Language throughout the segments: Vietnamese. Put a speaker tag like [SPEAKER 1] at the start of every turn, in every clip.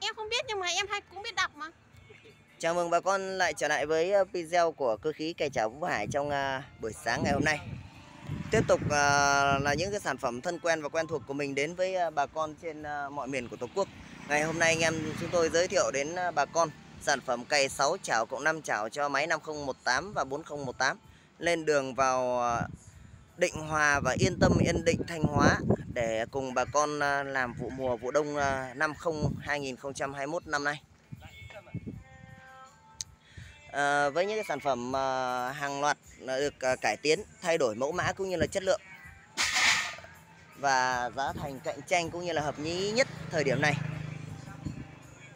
[SPEAKER 1] Em không biết nhưng mà em hay cũng biết đọc mà.
[SPEAKER 2] Chào mừng bà con lại trở lại với ờ, video của cơ khí cây chảo Vũ Hải trong ờ, buổi sáng ngày hôm nay. Tiếp tục ờ, là những cái sản phẩm thân quen và quen thuộc của mình đến với bà con trên mọi miền của Tổ quốc. Ngày hôm nay anh em chúng tôi giới thiệu đến bà con sản phẩm cày 6 chảo cộng 5 chảo cho máy 5018 và 4018 lên đường vào Định Hòa và Yên Tâm, Yên Định, Thanh Hóa để cùng bà con à, làm vụ mùa vụ đông ờ, năm 2021 năm nay. À, với những cái sản phẩm à, hàng loạt được à, cải tiến, thay đổi mẫu mã cũng như là chất lượng và giá thành cạnh tranh cũng như là hợp lý nhất thời điểm này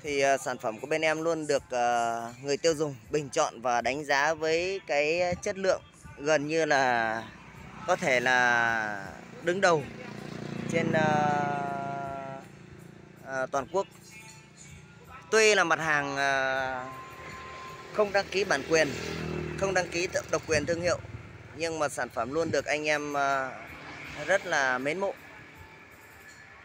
[SPEAKER 2] thì à, sản phẩm của bên em luôn được à, người tiêu dùng bình chọn và đánh giá với cái chất lượng gần như là có thể là đứng đầu trên uh, uh, toàn quốc tuy là mặt hàng uh, không đăng ký bản quyền, không đăng ký độc quyền thương hiệu nhưng mà sản phẩm luôn được anh em uh, rất là mến mộ.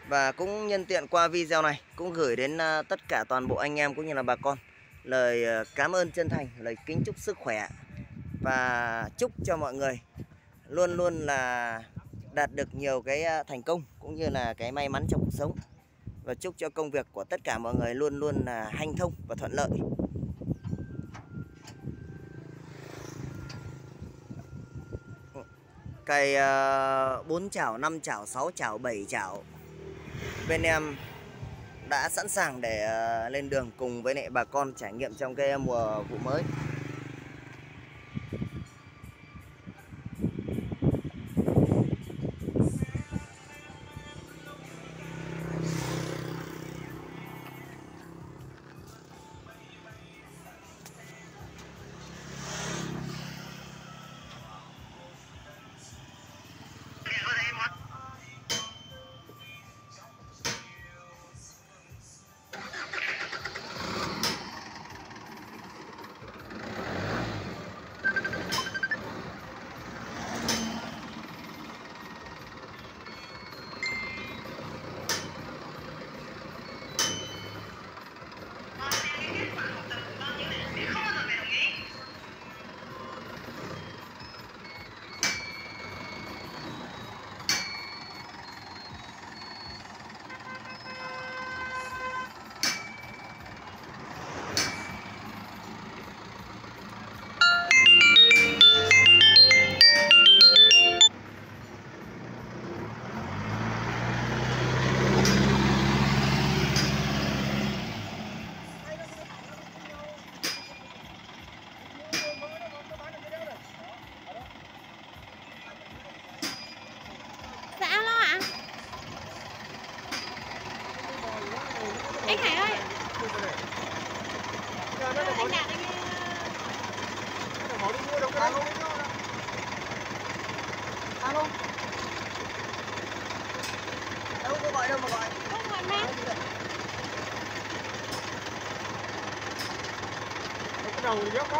[SPEAKER 2] Và cũng nhân tiện qua video này cũng gửi đến uh, tất cả toàn bộ anh em cũng như là bà con lời uh, cảm ơn chân thành, lời kính chúc sức khỏe và chúc cho mọi người luôn luôn là đạt được nhiều cái à, thành công cũng như là cái may mắn trong cuộc sống. Và chúc cho công việc của tất cả mọi người luôn luôn là hanh thông và thuận lợi. Cày uh, 4 chảo, 5 chảo, 6 chảo, 7 chảo. Bên em đã sẵn sàng để à, lên đường cùng với lại bà con trải nghiệm trong cái mùa vụ mới.
[SPEAKER 3] Cái đầu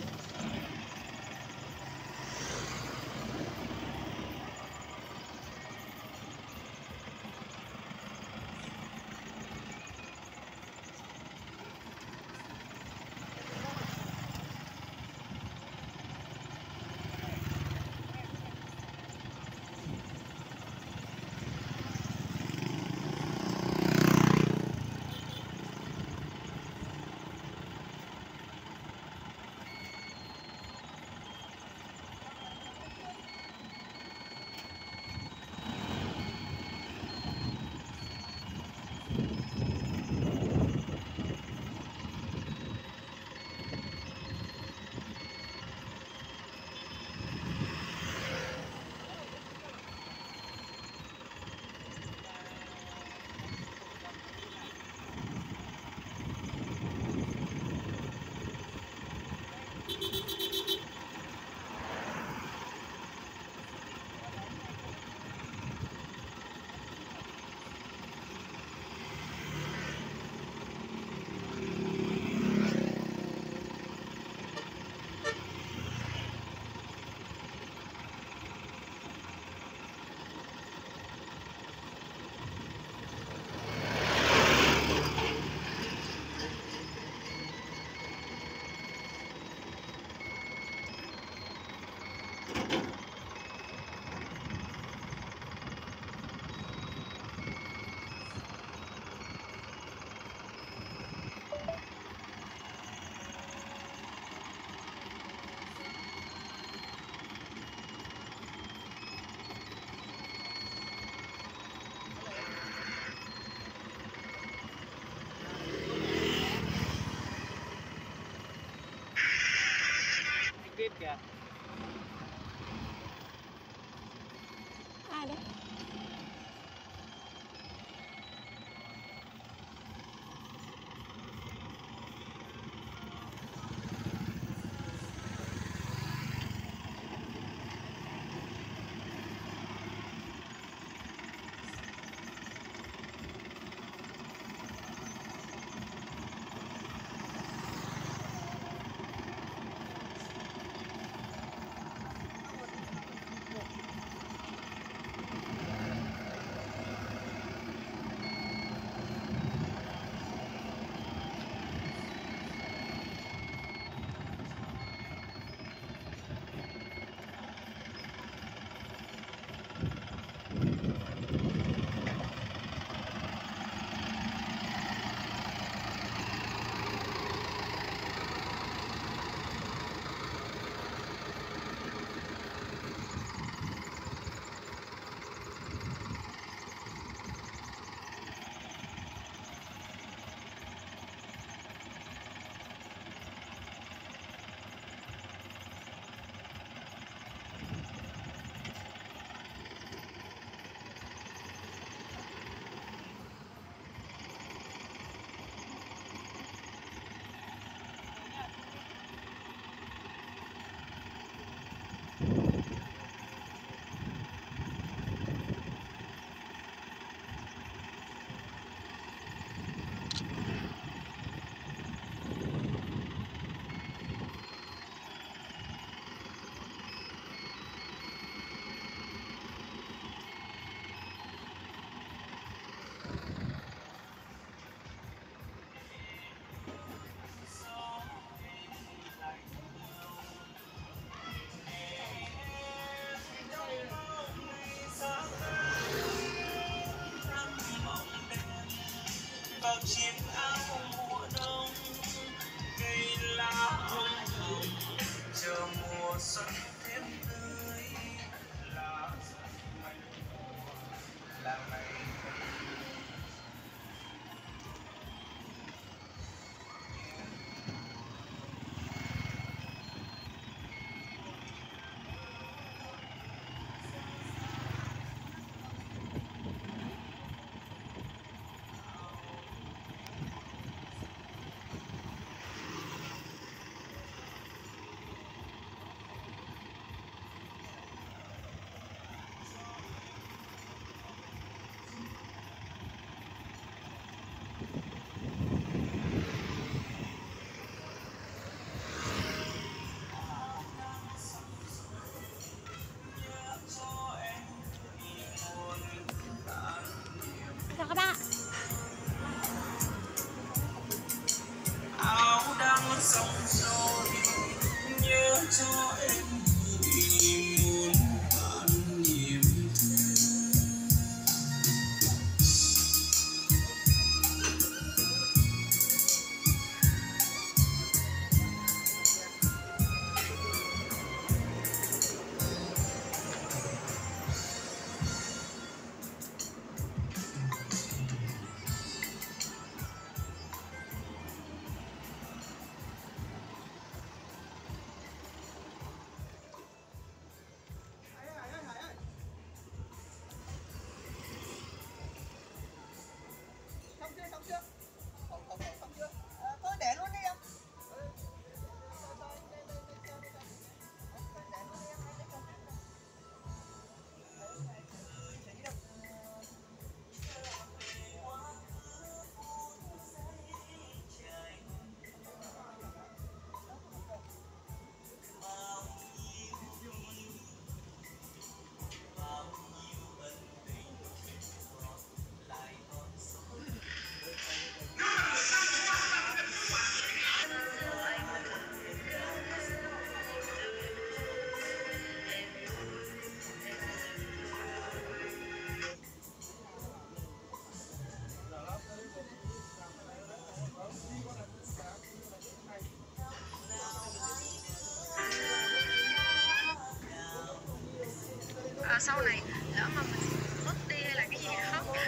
[SPEAKER 4] sau này lỡ mà mình mất đi hay là cái gì đó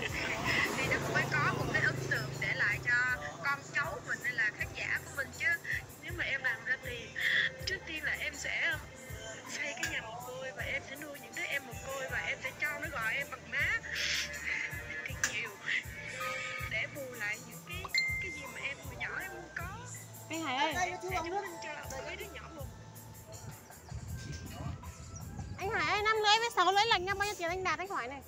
[SPEAKER 4] thì nó cũng phải có một cái ấn tượng để lại cho con cháu mình hay là khán giả của mình chứ. Nếu mà em làm ra tiền trước tiên là em sẽ xây cái nhà mồ côi và em sẽ nuôi những đứa em mồ côi và em sẽ cho nó gọi em bằng má. Thiệt nhiều để bù lại những cái cái gì mà em hồi nhỏ em không có.
[SPEAKER 1] Anh Hải ơi
[SPEAKER 4] để chứng minh cho mấy đứa nhỏ một
[SPEAKER 1] anh Hải ơi, năm lưỡi với sáu lưỡi lệch nhau bao nhiêu tiền? Anh Đạt, anh hỏi này.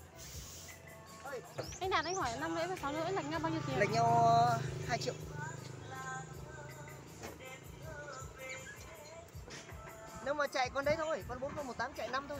[SPEAKER 1] Anh Đạt, anh hỏi năm lưỡi với sáu lưỡi lệch nhau bao nhiêu tiền?
[SPEAKER 2] Lệch nhau ờ, 2 triệu. Nếu mà chạy con đấy thôi, con 4018 chạy năm thôi.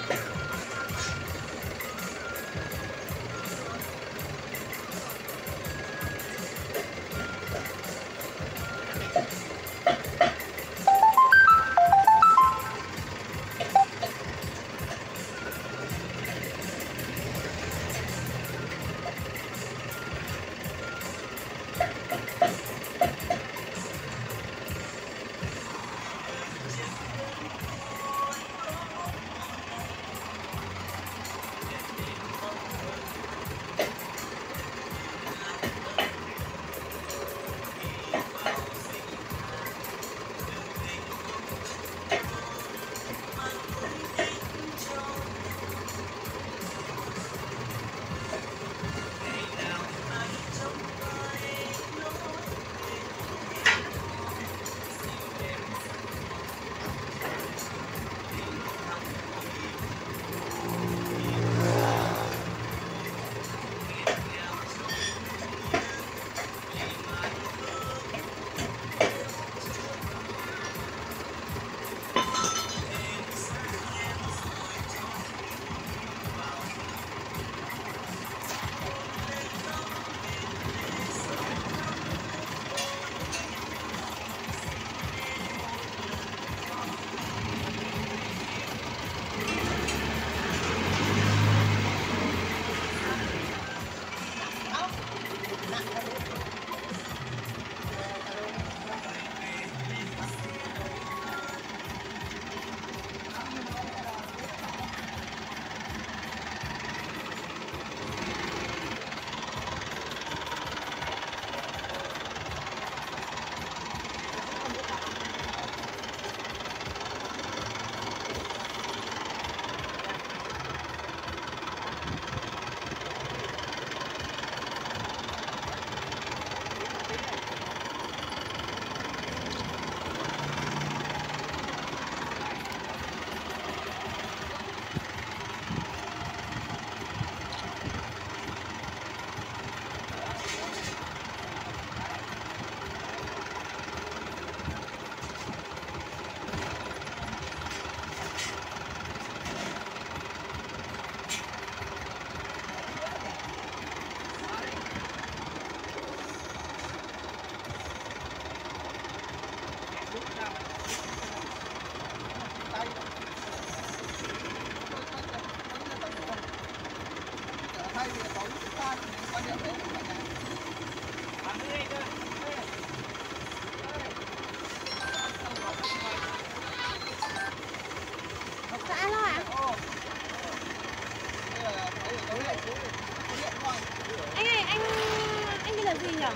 [SPEAKER 1] nhỉ?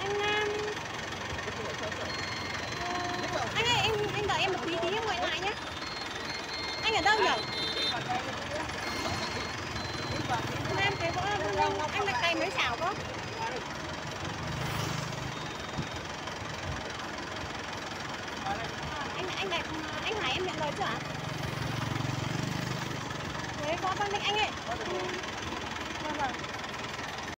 [SPEAKER 1] Anh um, anh ơi, em anh đợi em một tí tí em gọi lại nhé. Anh ở đâu nhỉ? Nam cái võ anh đặt tay mấy xảo có? anh anh đặt anh Hải em nhận lời chưa ạ? thế có con anh ơi. Vâng.